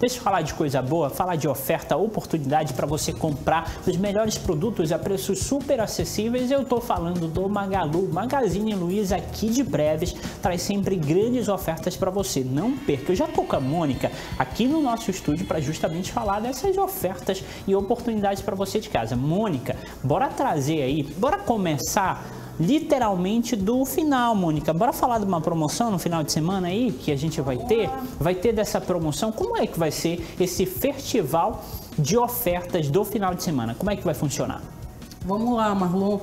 Deixa eu falar de coisa boa, falar de oferta, oportunidade para você comprar os melhores produtos a preços super acessíveis. Eu estou falando do Magalu, Magazine Luiza aqui de Breves, traz sempre grandes ofertas para você. Não perca. Eu já estou com a Mônica aqui no nosso estúdio para justamente falar dessas ofertas e oportunidades para você de casa. Mônica, bora trazer aí, bora começar literalmente do final, Mônica. Bora falar de uma promoção no final de semana aí que a gente vai ter? Vai ter dessa promoção? Como é que vai ser esse festival de ofertas do final de semana? Como é que vai funcionar? Vamos lá, Marlon.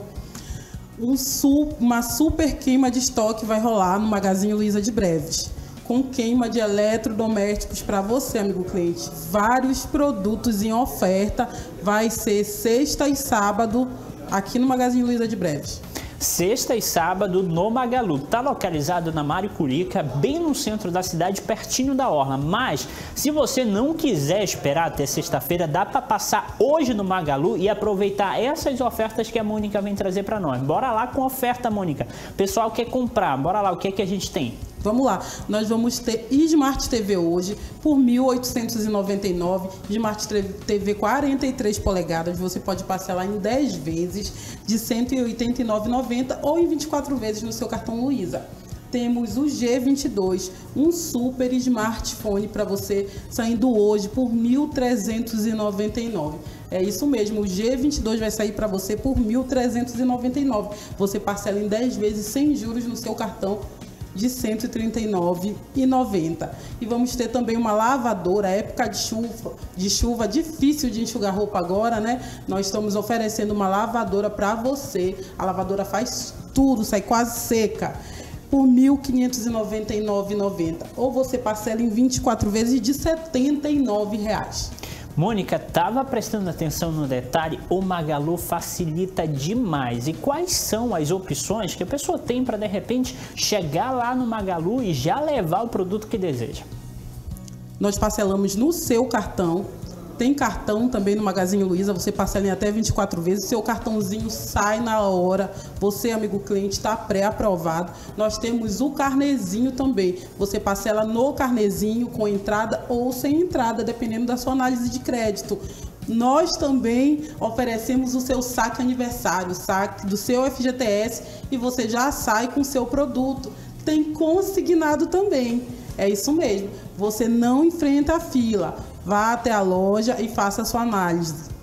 Um su uma super queima de estoque vai rolar no Magazine Luiza de Breves. Com queima de eletrodomésticos para você, amigo cliente. Vários produtos em oferta. Vai ser sexta e sábado aqui no Magazine Luiza de Breves sexta e sábado no Magalu. Está localizado na Mário Curica, bem no centro da cidade, pertinho da Orla. Mas, se você não quiser esperar até sexta-feira, dá para passar hoje no Magalu e aproveitar essas ofertas que a Mônica vem trazer para nós. Bora lá com oferta, Mônica. Pessoal quer comprar, bora lá, o que é que a gente tem? Vamos lá, nós vamos ter Smart TV hoje por 1.899, Smart TV 43 polegadas, você pode parcelar em 10 vezes de R$ 189,90 ou em 24 vezes no seu cartão Luiza temos o G22, um super smartphone para você saindo hoje por 1.399. É isso mesmo, o G22 vai sair para você por 1.399. Você parcela em 10 vezes sem juros no seu cartão de R$ 139,90. E vamos ter também uma lavadora, época de chuva, de chuva difícil de enxugar roupa agora, né? Nós estamos oferecendo uma lavadora para você. A lavadora faz tudo, sai quase seca por R$ 1.599,90 ou você parcela em 24 vezes de R$ 79. Mônica, estava prestando atenção no detalhe? O Magalu facilita demais. E quais são as opções que a pessoa tem para de repente chegar lá no Magalu e já levar o produto que deseja? Nós parcelamos no seu cartão tem cartão também no Magazine Luiza, você parcela em até 24 vezes, seu cartãozinho sai na hora, você, amigo cliente, está pré-aprovado. Nós temos o carnezinho também, você parcela no carnezinho com entrada ou sem entrada, dependendo da sua análise de crédito. Nós também oferecemos o seu saque aniversário, saque do seu FGTS e você já sai com o seu produto. Tem consignado também. É isso mesmo. Você não enfrenta a fila. Vá até a loja e faça a sua análise.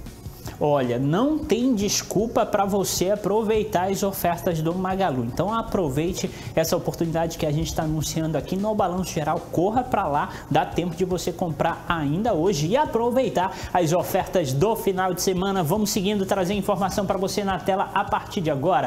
Olha, não tem desculpa para você aproveitar as ofertas do Magalu. Então aproveite essa oportunidade que a gente está anunciando aqui no Balanço Geral. Corra para lá, dá tempo de você comprar ainda hoje e aproveitar as ofertas do final de semana. Vamos seguindo, trazer informação para você na tela a partir de agora.